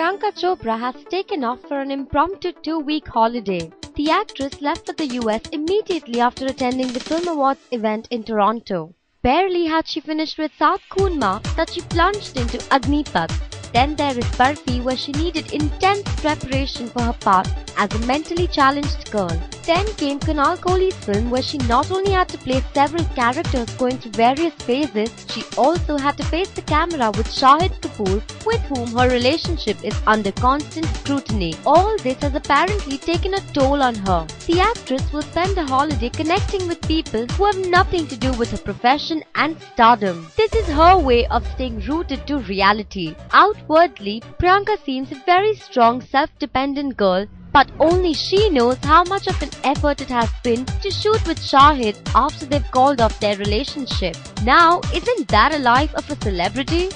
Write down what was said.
Priyanka Chopra has taken off for an impromptu two-week holiday. The actress left for the US immediately after attending the Film Awards event in Toronto. Barely had she finished with Saath Khoon Maaf that she plunged into Agnipath. Then there is Barfi where she needed intense preparation for her part as a mentally challenged girl. Then came Kunal Kohli's film where she not only had to play several characters going through various phases, she also had to face the camera with Shahid Kapoor with whom her relationship is under constant scrutiny. All this has apparently taken a toll on her. The actress will spend a holiday connecting with people who have nothing to do with her profession and stardom. This is her way of staying rooted to reality. Outwardly, Priyanka seems a very strong, self-dependent girl but only she knows how much of an effort it has been to shoot with Shahid after they've called off their relationship. Now, isn't that a life of a celebrity?